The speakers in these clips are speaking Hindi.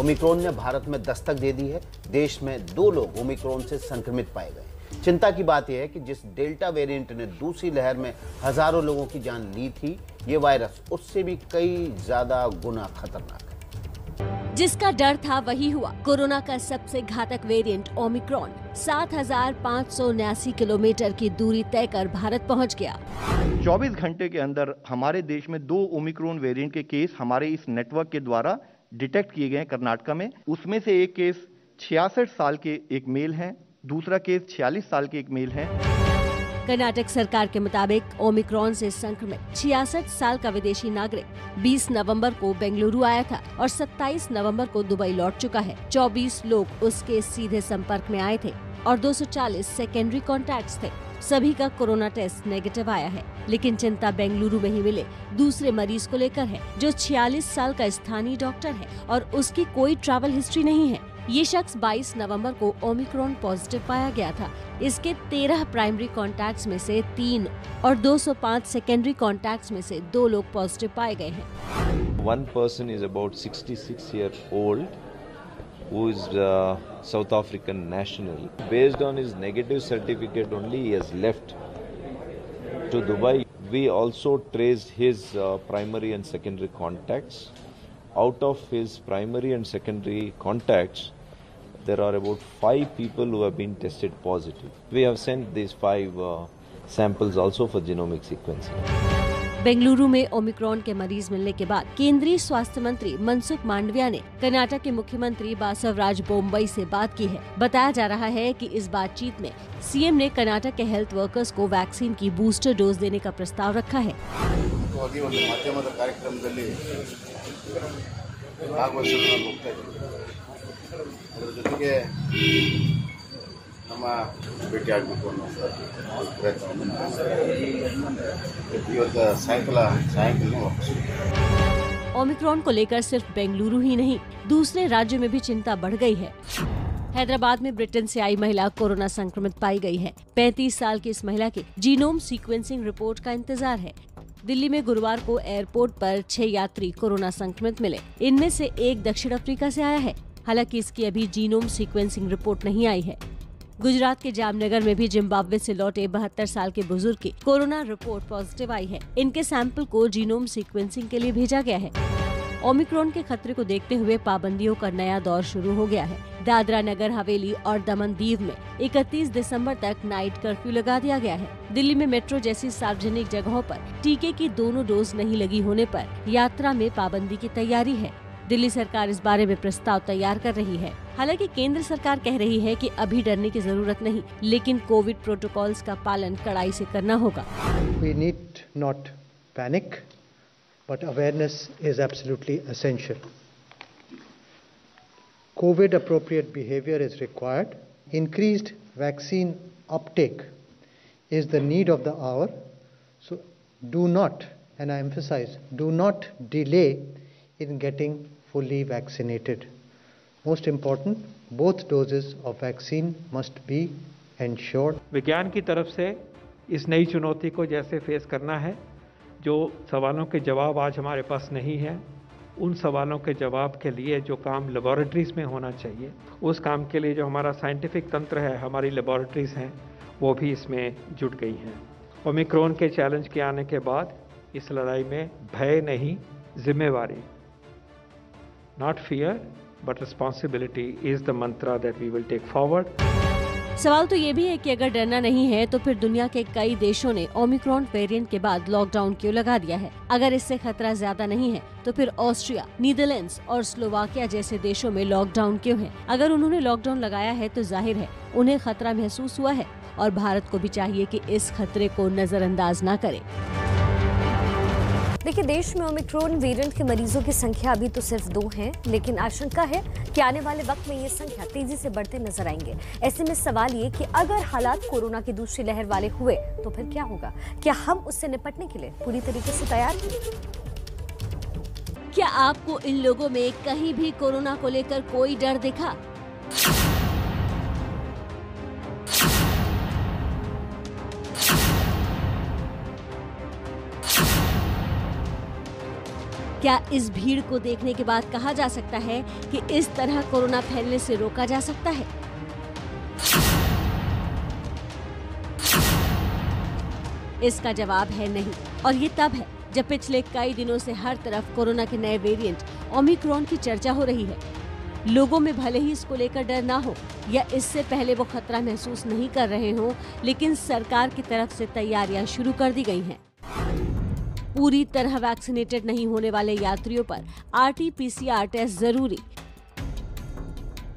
ओमिक्रॉन ने भारत में दस्तक दे दी है। देश में दो लोग ओमिक्रॉन से संक्रमित पाए गए चिंता की बात यह है कि जिस डेल्टा वेरिएंट ने दूसरी लहर में हज़ारों लोगों की जान ली थी ये वायरस उससे भी कई ज़्यादा गुना खतरनाक है। जिसका डर था वही हुआ। कोरोना का सबसे घातक वेरिएंट ओमिक्रॉन सात हज़ार पाँच सौ उन्यासी किलोमीटर की दूरी तय कर भारत पहुँच गया। 24 घंटे के अंदर हमारे देश में दो ओमिक्रॉन वेरिएंट के केस हमारे इस नेटवर्क के द्वारा डिटेक्ट किए गए कर्नाटका में। उसमें से एक केस छियासठ साल के एक मेल है, दूसरा केस छियालीस साल के एक मेल है। कर्नाटक सरकार के मुताबिक ओमिक्रॉन से संक्रमित छियासठ साल का विदेशी नागरिक 20 नवंबर को बेंगलुरु आया था और 27 नवंबर को दुबई लौट चुका है। 24 लोग उसके सीधे संपर्क में आए थे और 240 सेकेंडरी कॉन्टैक्ट्स थे। सभी का कोरोना टेस्ट नेगेटिव आया है, लेकिन चिंता बेंगलुरु में ही मिले। दूसरे मरीज़ को लेकर है, जो 46 साल का स्थानीय डॉक्टर है और उसकी कोई ट्रैवल हिस्ट्री नहीं है। ये शख्स 22 नवंबर को ओमिक्रॉन पॉजिटिव पाया गया था। इसके 13 प्राइमरी कॉन्टैक्ट्स में से तीन और 205 सेकेंडरी कॉन्टैक्ट्स में से दो लोग पॉजिटिव पाए गए हैं। One person is about 66 year old. Who is uh, South African national. Based on his negative certificate only, he has left to Dubai. We also traced his uh, primary and secondary contacts. Out of his primary and secondary contacts, there are about five people who have been tested positive. We have sent these five uh, samples also for genomic sequencing. Bengaluru में ओमिक्रॉन के मरीज़ मिलने के बाद केंद्रीय स्वास्थ्य मंत्री मनसुख मांडविया ने कर्नाटक के मुख्यमंत्री बासवराज बोम्बई से बात की है। बताया जा रहा है कि इस बातचीत में सीएम ने कर्नाटक के हेल्थ वर्कर्स को वैक्सीन की बूस्टर डोज देने का प्रस्ताव रखा है। तो ओमिक्रॉन को लेकर सिर्फ़ बेंगलुरु ही नहीं, दूसरे राज्य में भी चिंता बढ़ गई है। हैदराबाद में ब्रिटेन से आई महिला कोरोना संक्रमित पाई गई है। 35 साल की इस महिला के जीनोम सीक्वेंसिंग रिपोर्ट का इंतज़ार है। दिल्ली में गुरुवार को एयरपोर्ट पर छह यात्री कोरोना संक्रमित मिले। इनमें से एक दक्षिण अफ्रीका से आया है। हालाँकि इसकी अभी जीनोम सीक्वेंसिंग रिपोर्ट नहीं आई है। गुजरात के जामनगर में भी जिम्बाब्वे से लौटे बहत्तर साल के बुज़ुर्ग की कोरोना रिपोर्ट पॉजिटिव आई है। इनके सैंपल को जीनोम सीक्वेंसिंग के लिए भेजा गया है। ओमिक्रॉन के खतरे को देखते हुए पाबंदियों का नया दौर शुरू हो गया है। दादरा नगर, हवेली और दमन दीव में 31 दिसंबर तक नाइट कर्फ्यू लगा दिया गया है। दिल्ली में मेट्रो जैसी सार्वजनिक जगहों पर टीके की दोनों डोज नहीं लगी होने पर यात्रा में पाबंदी की तैयारी है। दिल्ली सरकार इस बारे में प्रस्ताव तैयार कर रही है। हालाँकि केंद्र सरकार कह रही है कि अभी डरने की ज़रूरत नहीं, लेकिन कोविड प्रोटोकॉल्स का पालन कड़ाई से करना होगा। We need not panic but awareness is absolutely essential covid appropriate behaviour is required increased vaccine uptake is the need of the hour so do not and I emphasise do not delay in getting fully vaccinated. Most important, both doses of vaccine must be ensured. विज्ञान की तरफ़ से इस नई चुनौती को जैसे फेस करना है जो सवालों के जवाब आज हमारे पास नहीं है उन सवालों के जवाब के लिए जो काम लेबॉरेटरीज़ में होना चाहिए उस काम के लिए जो हमारा साइंटिफिक तंत्र है हमारी लेबॉरेटरीज़ हैं वो भी इसमें जुट गई हैं ओमिक्रॉन के चैलेंज के आने के बाद इस लड़ाई में भय नहीं जिम्मेवारी not fear but responsibility is the mantra that we will take forward सवाल तो ये भी है कि अगर डरना नहीं है तो फिर दुनिया के कई देशों ने ओमिक्रॉन वेरिएंट के बाद लॉकडाउन क्यों लगा दिया है? अगर इससे खतरा ज़्यादा नहीं है तो फिर ऑस्ट्रिया नीदरलैंड्स और स्लोवाकिया जैसे देशों में लॉकडाउन क्यों है? अगर उन्होंने लॉकडाउन लगाया है तो ज़ाहिर है, उन्हें खतरा महसूस हुआ है और भारत को भी चाहिए कि इस खतरे को नजरअंदाज न करे। देखिए, देश में ओमिक्रोन वेरिएंट के मरीजों की संख्या अभी तो सिर्फ़ दो हैं, लेकिन आशंका है कि आने वाले वक्त में ये संख्या तेज़ी से बढ़ते नज़र आएँगे। ऐसे में सवाल ये कि अगर हालात कोरोना की दूसरी लहर वाले हुए तो फिर क्या होगा? क्या हम उससे निपटने के लिए पूरी तरीके से तैयार हैं? क्या आपको इन लोगों में कहीं भी कोरोना को लेकर कोई डर दिखा? क्या इस भीड़ को देखने के बाद कहा जा सकता है कि इस तरह कोरोना फैलने से रोका जा सकता है इसका जवाब है नहीं, और ये तब है जब पिछले कई दिनों से हर तरफ़ कोरोना के नए वेरिएंट, ओमिक्रॉन की चर्चा हो रही है लोगों में भले ही इसको लेकर डर ना हो, या इससे पहले वो खतरा महसूस नहीं कर रहे हो, लेकिन सरकार की तरफ़ से तैयारियाँ शुरू कर दी गई हैं। पूरी तरह वैक्सीनेटेड नहीं होने वाले यात्रियों पर आरटीपीसीआर टेस्ट ज़रूरी।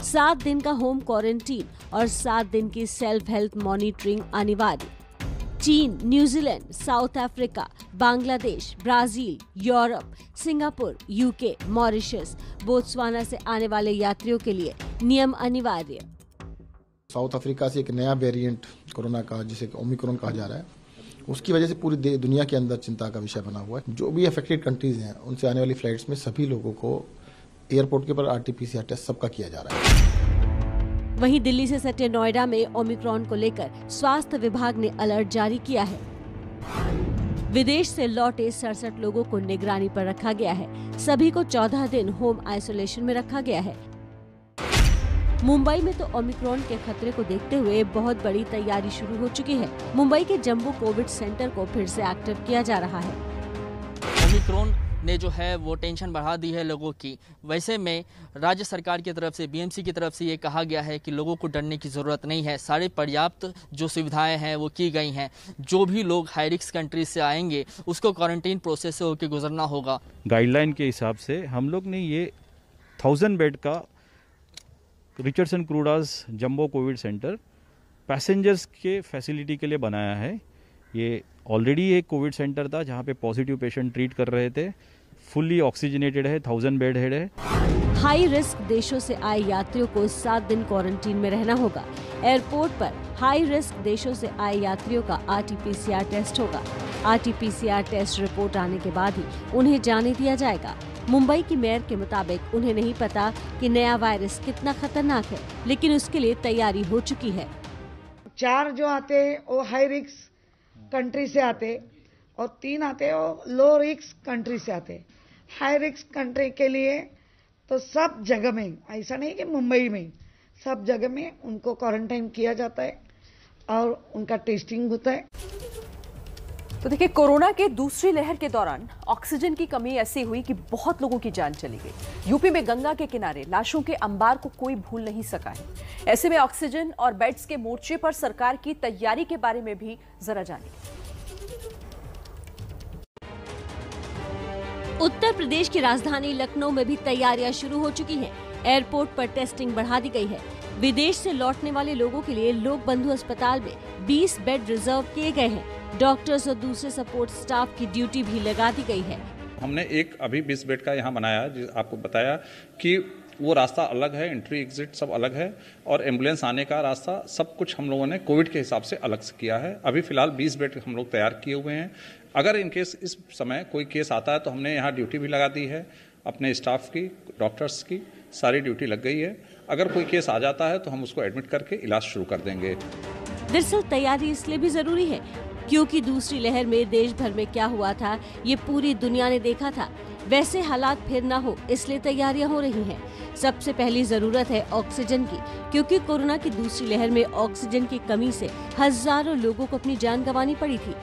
सात दिन का होम क्वारंटीन और सात दिन की सेल्फ हेल्थ मॉनिटरिंग अनिवार्य। चीन New Zealand South Africa Bangladesh Brazil Europe Singapore UK Mauritius Botswana से आने वाले यात्रियों के लिए नियम अनिवार्य। साउथ अफ्रीका से एक नया वेरिएंट कोरोना का, जिसे ओमिक्रॉन कहा जा रहा है। उसकी वजह से पूरी दुनिया के अंदर चिंता का विषय बना हुआ है। जो भी अफेक्टेड कंट्रीज़ हैं, उनसे आने वाली फ्लाइट्स में सभी लोगों को एयरपोर्ट के ऊपर आरटीपीसीआर टेस्ट सबका किया जा रहा है। वहीं दिल्ली से सटे नोएडा में ओमिक्रॉन को लेकर स्वास्थ्य विभाग ने अलर्ट जारी किया है। विदेश से लौटे सड़सठ लोगों को निगरानी पर रखा गया है। सभी को 14 दिन होम आइसोलेशन में रखा गया है। मुंबई में तो ओमिक्रॉन के खतरे को देखते हुए बहुत बड़ी तैयारी शुरू हो चुकी है। मुंबई के जम्बू कोविड सेंटर को फिर से एक्टिव किया जा रहा है। ओमिक्रॉन ने जो है वो टेंशन बढ़ा दी है लोगों की। वैसे में राज्य सरकार की तरफ़ से बीएमसी की तरफ़ से ये कहा गया है कि लोगों को डरने की ज़रूरत नहीं है। सारे पर्याप्त जो सुविधाएँ हैं वो की गई हैं। जो भी लोग हाई रिस्क कंट्रीज़ से आएँगे उसको क्वारंटीन प्रोसेस से होकर गुजरना होगा। गाइडलाइन के हिसाब से हम लोग ने ये थाउज़ेंड बेड का Richardson Cruddas jumbo covid centre passengers के फैसिलिटी के लिए बनाया है। ये ऑलरेडी एक कोविड सेंटर था जहाँ पे पॉजिटिव पेशेंट ट्रीट कर रहे थे। फुल्ली ऑक्सीजनेटेड है थाउज़ेंड बेड हेड है। हाई रिस्क देशों से आए यात्रियों को सात दिन क्वारंटीन में रहना होगा। एयरपोर्ट पर हाई रिस्क देशों से आए यात्रियों का आरटीपीसीआर टेस्ट होगा। आरटीपीसीआर टेस्ट रिपोर्ट आने के बाद ही उन्हें जाने दिया जाएगा। मुंबई की मेयर के मुताबिक उन्हें नहीं पता कि नया वायरस कितना खतरनाक है, लेकिन उसके लिए तैयारी हो चुकी है। चार जो आते हैं, वो हाई रिस्क कंट्री से आते और तीन आते हैं, वो लो रिस्क कंट्री से आते हाई रिस्क कंट्री के लिए तो सब जगह में, ऐसा नहीं कि मुंबई में, सब जगह में उनको क्वारंटाइन किया जाता है और उनका टेस्टिंग होता है। तो देखिए, कोरोना के दूसरी लहर के दौरान ऑक्सीजन की कमी ऐसी हुई कि बहुत लोगों की जान चली गई। यूपी में गंगा के किनारे लाशों के अंबार को कोई भूल नहीं सका है। ऐसे में ऑक्सीजन और बेड्स के मोर्चे पर सरकार की तैयारी के बारे में भी जरा जानिए उत्तर प्रदेश की राजधानी लखनऊ में भी तैयारियाँ शुरू हो चुकी हैं। एयरपोर्ट पर टेस्टिंग बढ़ा दी गई है। विदेश से लौटने वाले लोगों के लिए लोक बंधु अस्पताल में 20 बेड रिज़र्व किए गए हैं। डॉक्टर्स और दूसरे सपोर्ट स्टाफ की ड्यूटी भी लगा दी गई है। हमने एक अभी बीस बेड का यहाँ बनाया जिस आपको बताया कि वो रास्ता अलग है एंट्री एग्जिट सब अलग है और एंबुलेंस आने का रास्ता सब कुछ हम लोगों ने कोविड के हिसाब से अलग से किया है। अभी फ़िलहाल 20 बेड हम लोग तैयार किए हुए हैं। अगर इन केस इस समय कोई केस आता है तो हमने यहाँ ड्यूटी भी लगा दी है अपने स्टाफ की डॉक्टर्स की सारी ड्यूटी लग गई है। अगर कोई केस आ जाता है तो हम उसको एडमिट करके इलाज शुरू कर देंगे। दरअसल तैयारी इसलिए भी ज़रूरी है क्योंकि दूसरी लहर में देश भर में क्या हुआ था, ये पूरी दुनिया ने देखा था। वैसे हालात फिर ना हो, इसलिए तैयारियाँ हो रही हैं। सबसे पहली ज़रूरत है ऑक्सीजन की, क्योंकि कोरोना की दूसरी लहर में ऑक्सीजन की कमी से हज़ारों लोगों को अपनी जान गंवानी पड़ी थी।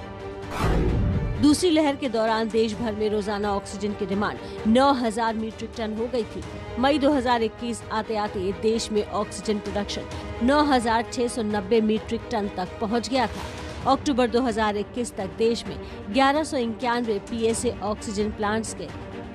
दूसरी लहर के दौरान देश भर में रोज़ाना ऑक्सीजन की डिमांड 9000 मीट्रिक टन हो गई थी। मई 2021 आते आते देश में ऑक्सीजन प्रोडक्शन 9690 मीट्रिक टन तक पहुँच गया था। अक्टूबर 2021 तक देश में ग्यारह सौ इक्यानवे पीएसए ऑक्सीजन प्लांट्स के,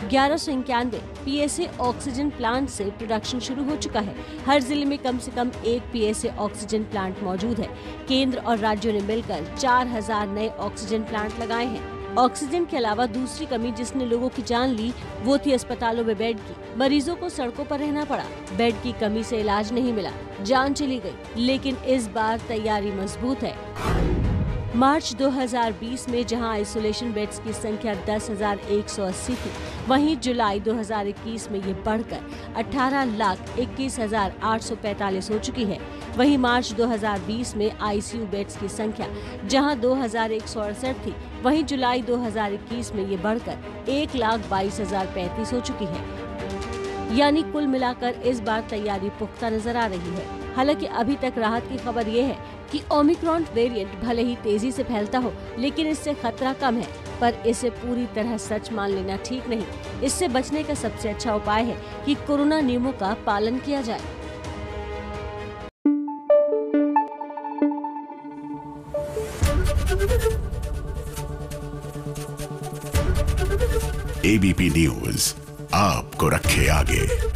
ग्यारह सौ इक्यानवे पीएसए ऑक्सीजन प्लांट से प्रोडक्शन शुरू हो चुका है। हर ज़िले में कम से कम एक पीएसए ऑक्सीजन प्लांट मौजूद है। केंद्र और राज्यों ने मिलकर 4000 नए ऑक्सीजन प्लांट लगाए हैं। ऑक्सीजन के अलावा दूसरी कमी जिसने लोगों की जान ली, वो थी अस्पतालों में बेड की। मरीजों को सड़कों पर रहना पड़ा। बेड की कमी से इलाज नहीं मिला। जान चली गई। लेकिन इस बार तैयारी मज़बूत है। मार्च 2020 में जहाँ आइसोलेशन बेड्स की संख्या 10,180 थी वहीं जुलाई 2021 में ये बढ़कर 18 लाख इक्कीस हज़ार आठ सौ हो चुकी है। वहीं मार्च 2020 में आईसीयू बेड्स की संख्या जहाँ दो हज़ार एक सौ अड़सठ थी वहीं जुलाई 2021 में ये बढ़कर एक लाख बाईस हज़ार हो चुकी है। यानी कुल मिलाकर इस बार तैयारी पुख्ता नज़र आ रही है। हालाँकि अभी तक राहत की खबर ये है कि ओमिक्रॉन वेरिएंट भले ही तेज़ी से फैलता हो, लेकिन इससे खतरा कम है। पर इसे पूरी तरह सच मान लेना ठीक नहीं। इससे बचने का सबसे अच्छा उपाय है कि कोरोना नियमों का पालन किया जाए। एबीपी न्यूज़ आपको रखे आगे।